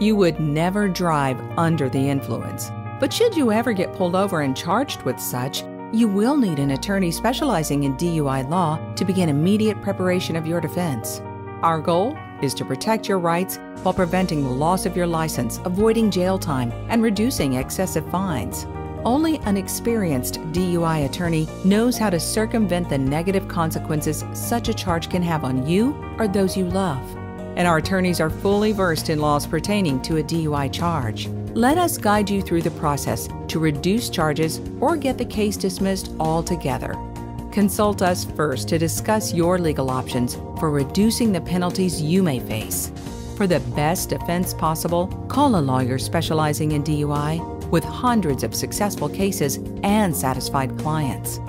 You would never drive under the influence. But should you ever get pulled over and charged with such, you will need an attorney specializing in DUI law to begin immediate preparation of your defense. Our goal is to protect your rights while preventing the loss of your license, avoiding jail time, and reducing excessive fines. Only an experienced DUI attorney knows how to circumvent the negative consequences such a charge can have on you or those you love. And our attorneys are fully versed in laws pertaining to a DUI charge. Let us guide you through the process to reduce charges or get the case dismissed altogether. Consult us first to discuss your legal options for reducing the penalties you may face. For the best defense possible, call a lawyer specializing in DUI with hundreds of successful cases and satisfied clients.